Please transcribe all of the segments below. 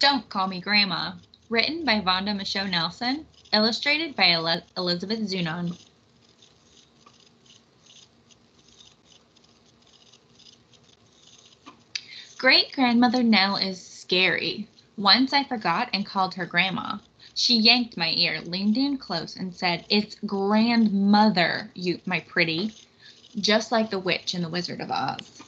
Don't Call Me Grandma, written by Vaunda Micheaux Nelson, illustrated by Ele- Elizabeth Zunon. Great grandmother Nell is scary. Once I forgot and called her grandma. She yanked my ear, leaned in close, and said, It's grandmother, you my pretty, just like the witch in the Wizard of Oz.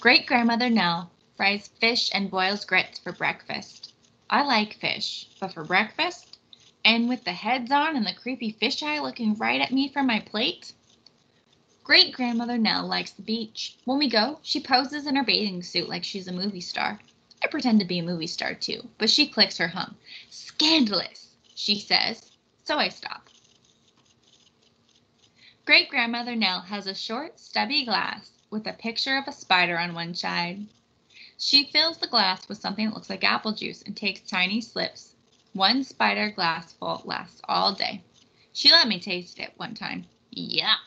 Great grandmother Nell fries fish and boils grits for breakfast. I like fish, but for breakfast, and with the heads on and the creepy fish eye looking right at me from my plate. Great grandmother Nell likes the beach. When we go, she poses in her bathing suit like she's a movie star. I pretend to be a movie star too, but she clicks her hum. Scandalous, she says, so I stop. Great grandmother Nell has a short, stubby glass with a picture of a spider on one side. She fills the glass with something that looks like apple juice and takes tiny slips. One spider glassful lasts all day. She let me taste it one time. Yuck!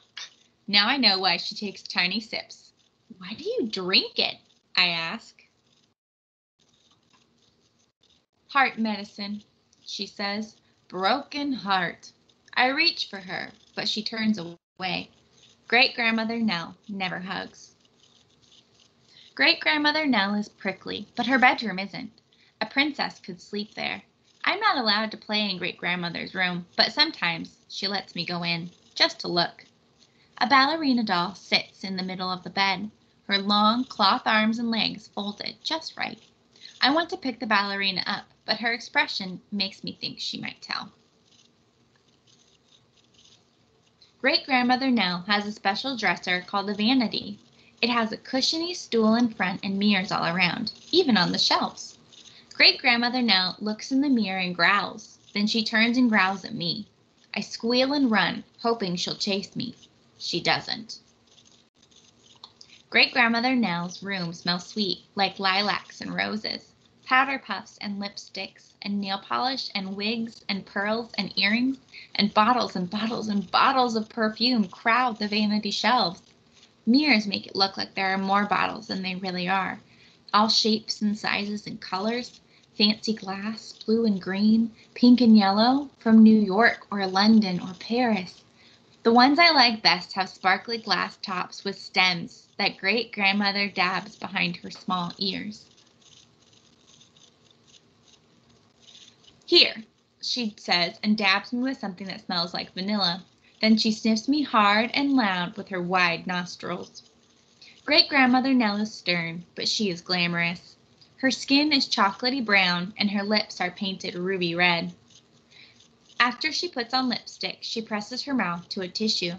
Now I know why she takes tiny sips. Why do you drink it? I ask. Heart medicine, she says. Broken heart. I reach for her, but she turns away. Great grandmother Nell never hugs. Great grandmother Nell is prickly, but her bedroom isn't. A princess could sleep there. I'm not allowed to play in great grandmother's room, but sometimes she lets me go in, just to look. A ballerina doll sits in the middle of the bed, her long cloth arms and legs folded just right. I want to pick the ballerina up, but her expression makes me think she might tell. Great grandmother Nell has a special dresser called a vanity. It has a cushiony stool in front and mirrors all around, even on the shelves. Great grandmother Nell looks in the mirror and growls. Then she turns and growls at me. I squeal and run, hoping she'll chase me. She doesn't. Great grandmother Nell's room smells sweet, like lilacs and roses, powder puffs and lipsticks, and nail polish and wigs and pearls and earrings, and bottles and bottles and bottles of perfume crowd the vanity shelves. Mirrors make it look like there are more bottles than they really are, all shapes and sizes and colors, fancy glass, blue and green, pink and yellow, from New York or London or Paris. The ones I like best have sparkly glass tops with stems that great grandmother dabs behind her small ears. Here, she says, and dabs me with something that smells like vanilla. Then she sniffs me hard and loud with her wide nostrils. Great grandmother Nell is stern, but she is glamorous. Her skin is chocolatey brown and her lips are painted ruby red. After she puts on lipstick, she presses her mouth to a tissue.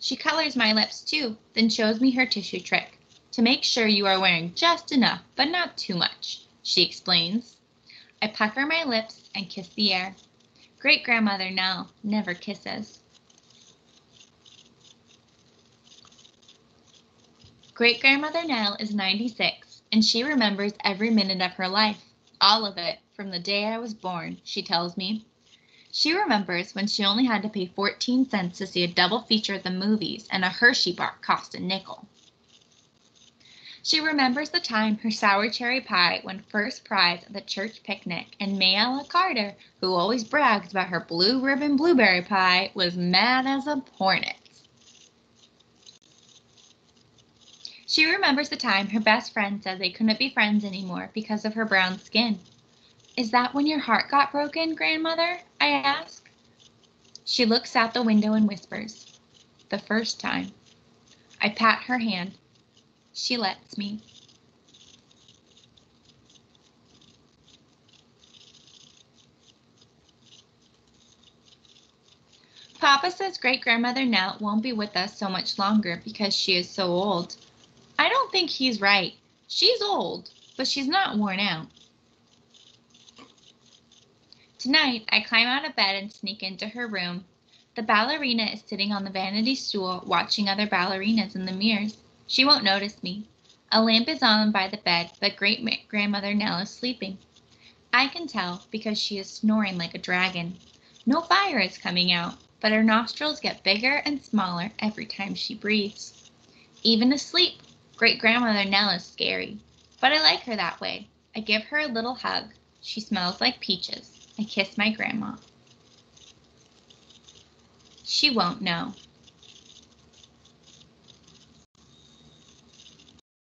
She colors my lips too, then shows me her tissue trick. To make sure you are wearing just enough, but not too much, she explains. I pucker my lips and kiss the air. Great grandmother Nell never kisses. Great grandmother Nell is 96, and she remembers every minute of her life. All of it, from the day I was born, she tells me. She remembers when she only had to pay 14 cents to see a double feature at the movies and a Hershey bar cost a nickel. She remembers the time her sour cherry pie won first prize at the church picnic and Mayella Carter, who always brags about her blue ribbon blueberry pie, was mad as a hornet. She remembers the time her best friend said they couldn't be friends anymore because of her brown skin. Is that when your heart got broken, grandmother? I ask. She looks out the window and whispers, The first time. I pat her hand. She lets me. Papa says great grandmother Nell won't be with us so much longer because she is so old. I don't think he's right. She's old, but she's not worn out. Tonight, I climb out of bed and sneak into her room. The ballerina is sitting on the vanity stool watching other ballerinas in the mirrors. She won't notice me. A lamp is on by the bed, but great grandmother Nell is sleeping. I can tell because she is snoring like a dragon. No fire is coming out, but her nostrils get bigger and smaller every time she breathes. Even asleep, great grandmother Nell is scary, but I like her that way. I give her a little hug. She smells like peaches. I kiss my grandma. She won't know.